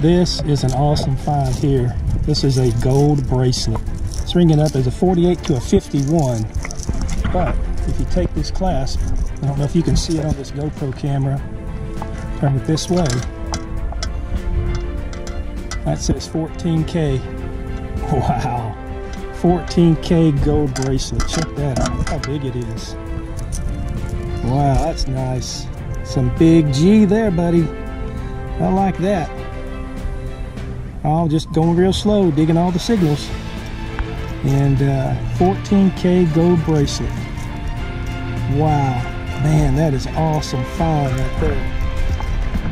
This is an awesome find here. This is a gold bracelet. It's ringing up as a 48 to a 51. But if you take this clasp, I don't know if you can see it on this GoPro camera. Turn it this way. That says 14K. Wow. 14K gold bracelet. Check that out. Look how big it is. Wow, that's nice. Some big G there, buddy. I like that. Oh, just going real slow, digging all the signals. And uh, 14K gold bracelet. Wow. Man, that is awesome find right there.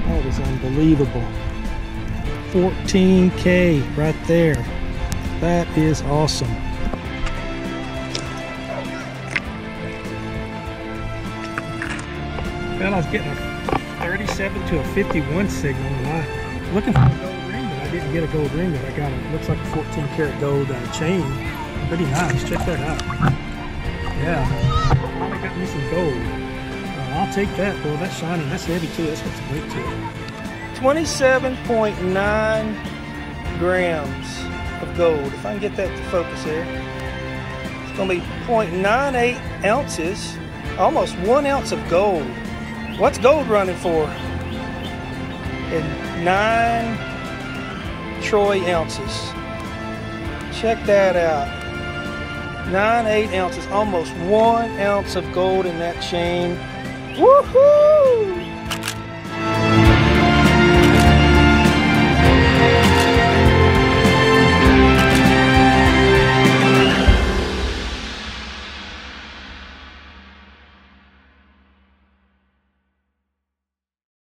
That is unbelievable. 14K right there. That is awesome. Well, I was getting a 37 to a 51 signal, and I looking for I didn't get a gold ring. But I got a looks like a 14 karat gold uh, chain. Pretty nice. Check that out. Yeah, finally got me some gold. Uh, I'll take that. Boy, that's shiny. That's heavy too. That's got some weight to it. 27.9 grams of gold. If I can get that to focus here. It's to be 0.98 ounces, almost one ounce of gold. What's gold running for? In nine troy ounces. Check that out. Nine, eight ounces, almost one ounce of gold in that chain. Woohoo!